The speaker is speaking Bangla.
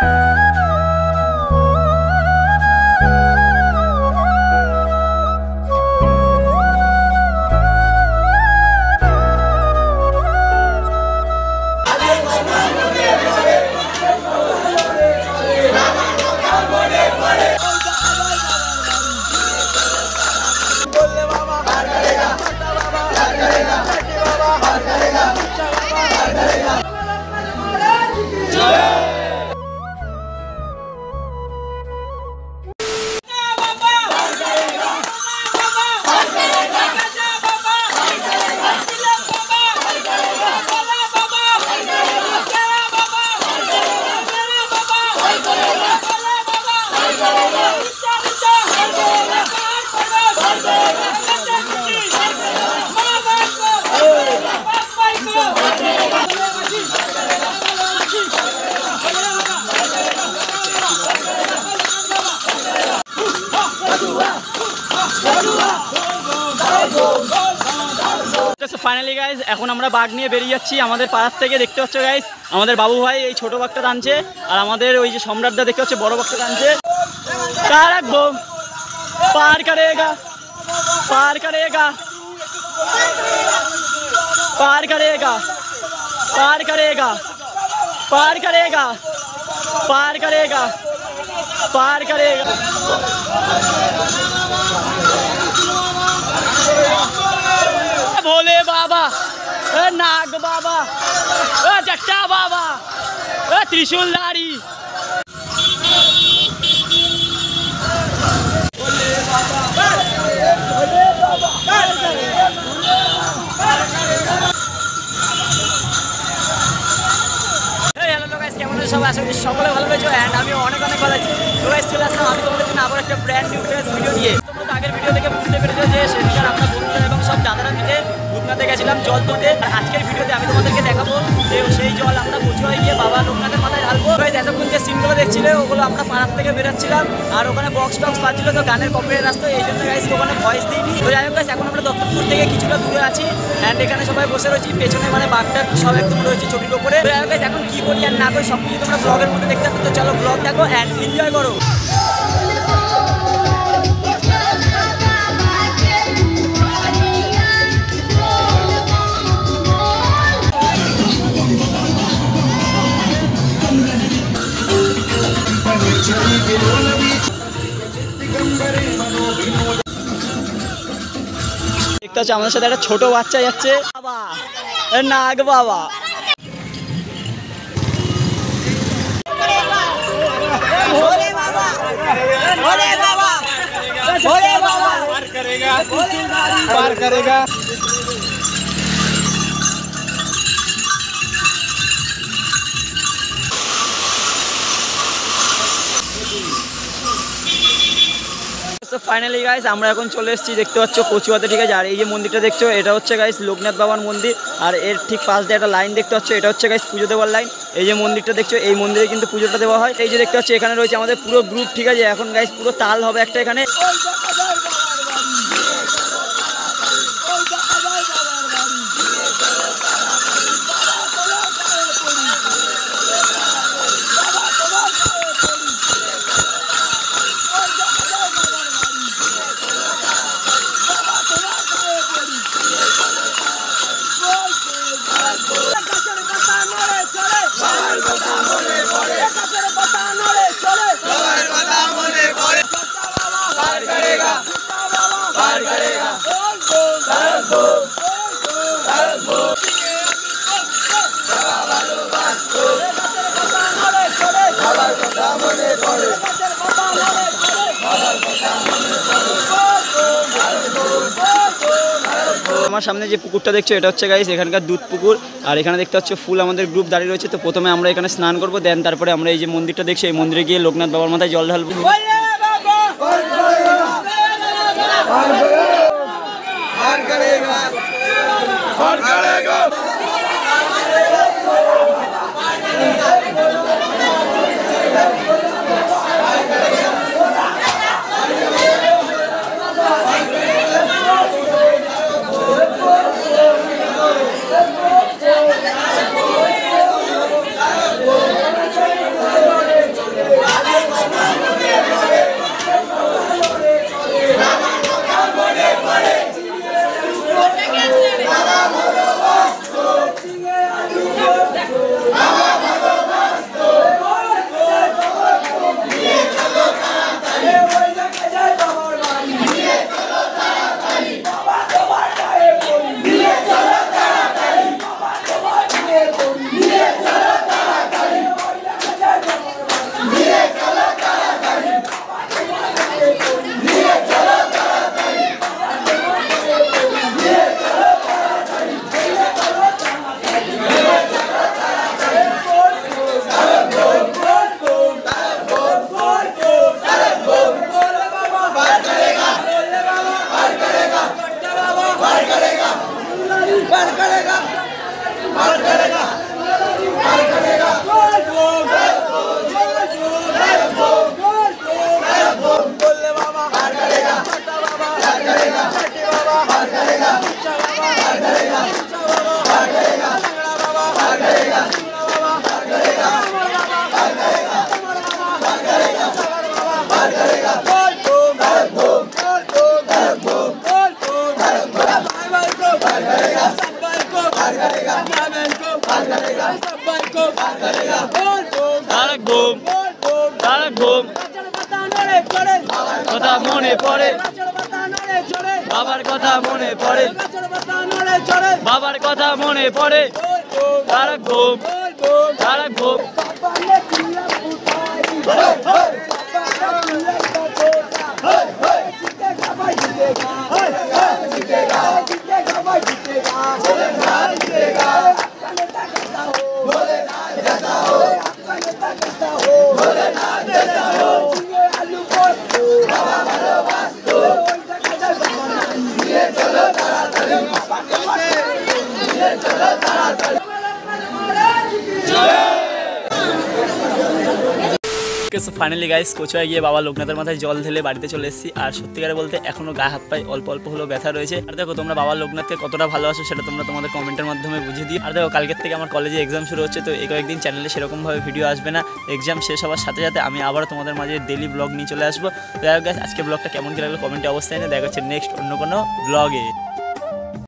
Música ফাইনালি গাইজ এখন আমরা বাঘ নিয়ে বেরিয়ে যাচ্ছি আমাদের পাড়ার থেকে, দেখতে পাচ্ছ গাইজ আমাদের বাবু ভাই এই ছোট বাঘটা টানছে, আর আমাদের ওই যে সম্রাটটা দেখতে পাচ্ছে, বড় বাঘটা টানছে। কার রাখব। পার করেগা পার করেগা পার করেগা পার করেগা পার করেগা পার করেগা পার করেগা। বাবা। এ নাগ বাবা। এ জট্টা বাবা। এ ত্রিশুল দাড়ি সবাই? আশা করি সকলে ভালো রয়েছে অ্যান্ড আমি অনেক অনেক ভালো আছি। তো গাইজ চলে আসলাম আমি তোমাদের জন্য আবার একটা ব্র্যান্ড নিউ ভিডিও দিয়ে তোমরা আগের ভিডিও থেকে বুঝতে পেরেছ যে সেদিনকার আপনার বন্ধুরা এবং সব দাদারা মিলে ভূতনাথে গেছিলাম জল তুলতে। আর আজকের ভিডিওতে আমি তোমাদেরকে দেখাবো যে সেই জল আমরা হয়ে গিয়ে বাবা লোকনাথের মাথায় ঢালবো। এতক্ষণ যে সিনগুলো দেখছিলে, ওগুলো আমরা পাড়ার থেকে বেরোচ্ছিলাম। আর ওখানে বক্স টক্স পাচ্ছিল তো গানের কপিরাইট আসতো, এই জন্য গাইস ওখানে ভয়েস দিইনি। তো যাই হোক এখন আমরা দত্তপুর থেকে কিছুটা দূরে আছি। অ্যান্ড এখানে সবাই বসে রয়েছি। পেছনে মানে বাঘটা সব একদম রয়েছে ছবির উপরে তো যাই হোক এখন কি করি আর না করি সব কিছু তোমরা ব্লগের মধ্যে দেখতে তো চলো ব্লগ দেখো অ্যান্ড এনজয় করো। দেখতে পাচ্ছ আমাদের সাথে একটা ছোট বাচ্চা যাচ্ছে বাবা এ নাগ বাবা पार करेगा ফাইনালি গাইস আমরা এখন চলে এসেছি, দেখতে পাচ্ছ কচুয়াতে, ঠিক আছে? আর এই যে মন্দিরটা দেখছ, এটা হচ্ছে গাইস লোকনাথ বাবার মন্দির। আর এর ঠিক পাশ দিয়ে একটা লাইন দেখতে পাচ্ছ, এটা হচ্ছে গাইস পুজো দেওয়ার লাইন এই যে মন্দিরটা দেখছ, এই মন্দিরে কিন্তু পুজোটা দেওয়া হয়। এই যে দেখতে পাচ্ছ, এখানে রয়েছে আমাদের পুরো গ্রুপ ঠিক আছে? এখন গাইস পুরো তাল হবে একটা এখানে। আমার সামনে যে পুকুরটা দেখছ, এটা হচ্ছে গাইস এখানকার দুধ পুকুর। আর এখানে দেখতে পাচ্ছ ফুল আমাদের গ্রুপ দাঁড়িয়ে রয়েছে। তো প্রথমে আমরা এখানে স্নান করব দেন তারপরে আমরা এই যে মন্দিরটা দেখছি, এই মন্দিরে গিয়ে লোকনাথ বাবার মাথায় জল ঢালবো। কথা মনে পড়ে বাবার কথা মনে পড়ে বাবার কথা মনে পড়ে তারা ঘুম তারা ঘুম ফাইনালি গাইস কোচুয়া গিয়ে বাবা লোকনাথের মাথায় জল ঢেলে বাড়িতে চলে এসেছি। আর সত্যিকারে বলতে এখনও গায়ে হাত পায়ে অল্প অল্প হলেও ব্যথা রয়েছে। আর দেখো, তোমরা বাবা লোকনাথকে কতটা ভালোবাসো সেটা তোমরা তোমাদের কমেন্টের মাধ্যমে বুঝিয়ে দিও। আর দেখো, কালকের থেকে আমার কলেজে এক্সাম শুরু হচ্ছে, তো এই কয়েকদিন চ্যানেলে সেরকমভাবে ভিডিও আসবে না। এক্সাম শেষ হওয়ার সাথে সাথে আমি আবারও তোমাদের মাঝে ডেলি ব্লগ নিয়ে চলে আসব। যাই হোক আজকে ব্লগটা কেমন কি লাগল কমেন্টে অবস্থায় নিয়ে দেখা হচ্ছে নেক্সট অন্য কোনো ব্লগে